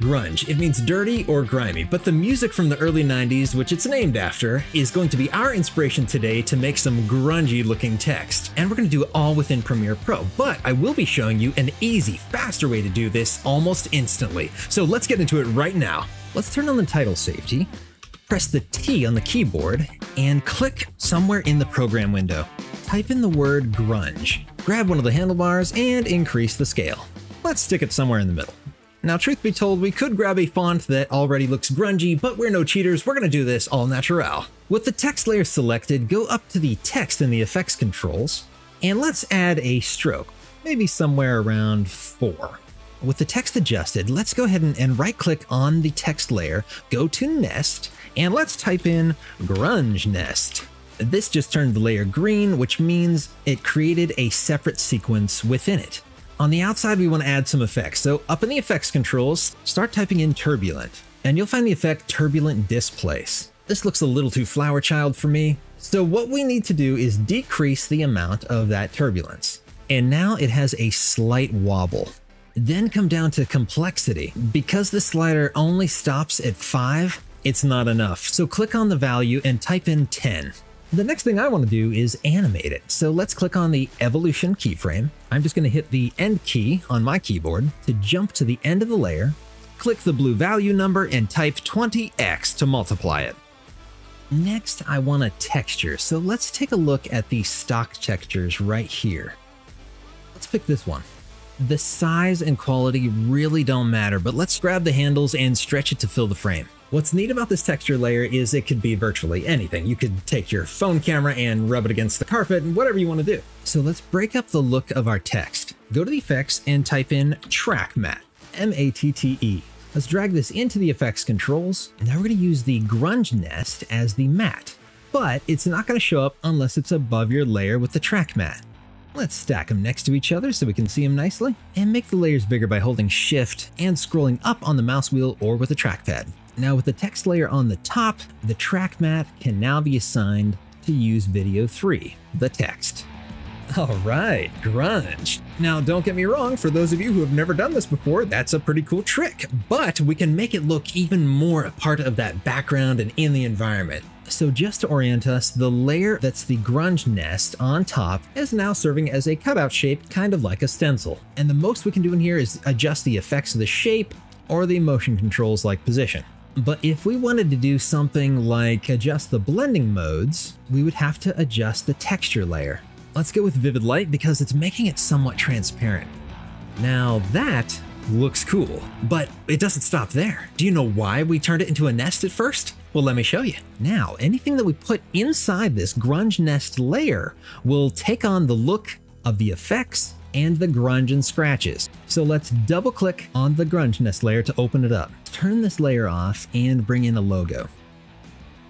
Grunge. It means dirty or grimy, but the music from the early 90s, which it's named after, is going to be our inspiration today to make some grungy looking text. And we're going to do it all within Premiere Pro, but I will be showing you an easy, faster way to do this almost instantly. So let's get into it right now. Let's turn on the title safety, press the T on the keyboard, and click somewhere in the program window. Type in the word grunge, grab one of the handlebars, and increase the scale. Let's stick it somewhere in the middle. Now, truth be told, we could grab a font that already looks grungy, but we're no cheaters, we're gonna do this all natural. With the text layer selected, go up to the text in the effects controls, and let's add a stroke, maybe somewhere around 4. With the text adjusted, let's go ahead and, and right click on the text layer, go to Nest, and let's type in Grunge Nest. This just turned the layer green, which means it created a separate sequence within it. On the outside, we want to add some effects. So up in the effects controls, start typing in turbulent, and you'll find the effect turbulent displace. This looks a little too flower child for me. So what we need to do is decrease the amount of that turbulence. And now it has a slight wobble. Then come down to complexity. Because the slider only stops at 5, it's not enough. So click on the value and type in 10. The next thing I want to do is animate it. So let's click on the evolution keyframe. I'm just going to hit the end key on my keyboard to jump to the end of the layer, click the blue value number and type 20x to multiply it. Next, I want a texture. So let's take a look at the stock textures right here. Let's pick this one. The size and quality really don't matter, but let's grab the handles and stretch it to fill the frame. What's neat about this texture layer is it could be virtually anything. You could take your phone camera and rub it against the carpet and whatever you want to do. So let's break up the look of our text. Go to the effects and type in track matte, M-A-T-T-E. Let's drag this into the effects controls. And now we're going to use the grunge nest as the matte, but it's not going to show up unless it's above your layer with the track matte. Let's stack them next to each other so we can see them nicely, and make the layers bigger by holding shift and scrolling up on the mouse wheel or with a trackpad. Now with the text layer on the top, the track matte can now be assigned to use video 3, the text. Alright, grunge. Now don't get me wrong, for those of you who have never done this before, that's a pretty cool trick, but we can make it look even more a part of that background and in the environment. So just to orient us, the layer that's the grunge nest on top is now serving as a cutout shape, kind of like a stencil. And the most we can do in here is adjust the effects of the shape or the motion controls like position. But if we wanted to do something like adjust the blending modes, we would have to adjust the texture layer. Let's go with Vivid Light because it's making it somewhat transparent. Now that looks cool, but it doesn't stop there. Do you know why we turned it into a nest at first? Well, let me show you. Now, anything that we put inside this grunge nest layer will take on the look of the effects and the grunge and scratches. So let's double click on the grunge nest layer to open it up. Turn this layer off and bring in a logo.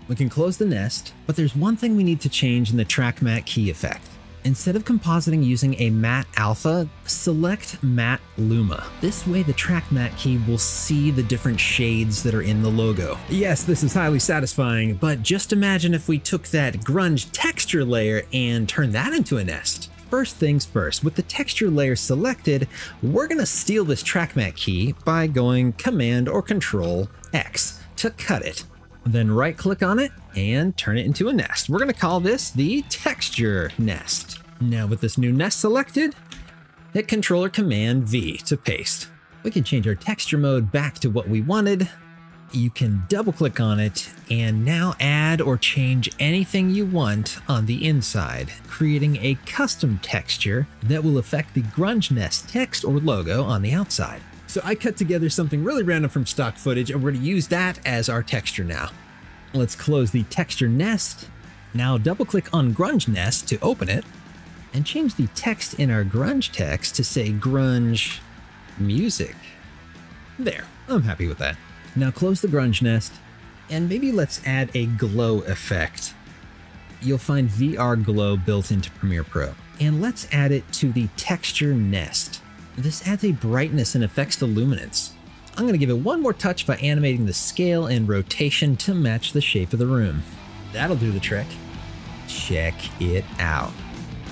We can close the nest, but there's one thing we need to change in the track matte key effect. Instead of compositing using a matte alpha, select matte luma. This way the track matte key will see the different shades that are in the logo. Yes, this is highly satisfying, but just imagine if we took that grunge texture layer and turned that into a nest. First things first, with the texture layer selected, we're going to steal this track matte key by going Command or Control X to cut it. Then right click on it and turn it into a nest. We're going to call this the texture nest. Now with this new nest selected, hit Controller Command V to paste. We can change our texture mode back to what we wanted, you can double click on it and now add or change anything you want on the inside, creating a custom texture that will affect the Grunge Nest text or logo on the outside. So I cut together something really random from stock footage and we're going to use that as our texture now. Let's close the texture nest. Now double click on Grunge Nest to open it and change the text in our grunge text to say grunge music. There, I'm happy with that. Now close the grunge nest, and maybe let's add a glow effect. You'll find VR Glow built into Premiere Pro. And let's add it to the texture nest. This adds a brightness and affects the luminance. I'm going to give it one more touch by animating the scale and rotation to match the shape of the room. That'll do the trick. Check it out.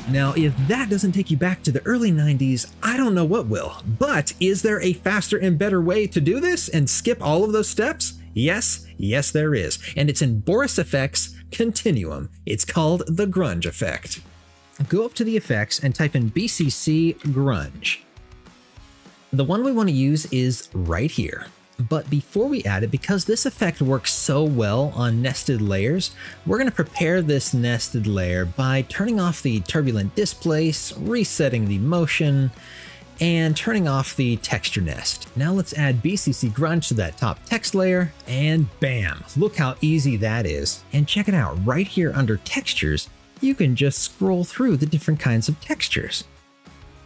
Now, if that doesn't take you back to the early 90s, I don't know what will. But is there a faster and better way to do this and skip all of those steps? Yes, yes, there is. And it's in Boris FX Continuum. It's called the Grunge Effect. Go up to the effects and type in BCC Grunge. The one we want to use is right here. But before we add it, because this effect works so well on nested layers, we're going to prepare this nested layer by turning off the turbulent displace, resetting the motion, and turning off the texture nest. Now let's add BCC Grunge to that top text layer, and bam, look how easy that is. And check it out, right here under textures, you can just scroll through the different kinds of textures.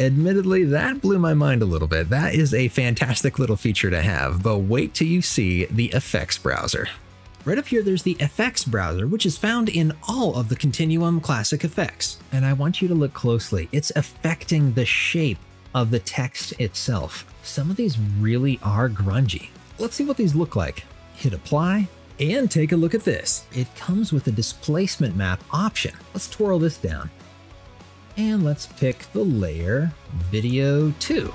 Admittedly, that blew my mind a little bit. That is a fantastic little feature to have, but wait till you see the effects browser. Right up here, there's the effects browser, which is found in all of the Continuum classic effects. And I want you to look closely. It's affecting the shape of the text itself. Some of these really are grungy. Let's see what these look like. Hit apply, and take a look at this. It comes with a displacement map option. Let's twirl this down. And let's pick the layer Video 2.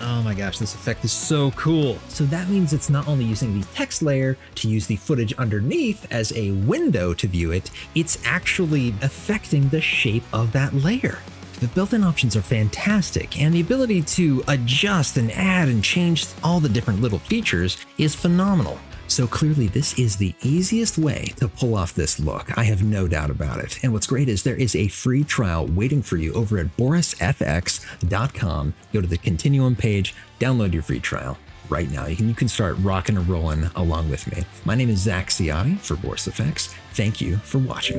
Oh my gosh, this effect is so cool. So that means it's not only using the text layer to use the footage underneath as a window to view it, it's actually affecting the shape of that layer. The built-in options are fantastic, and the ability to adjust and add and change all the different little features is phenomenal. So clearly this is the easiest way to pull off this look. I have no doubt about it. And what's great is there is a free trial waiting for you over at borisfx.com. Go to the Continuum page, download your free trial right now. You can, you can start rocking and rolling along with me. My name is Zak Ciotti for Boris FX. Thank you for watching.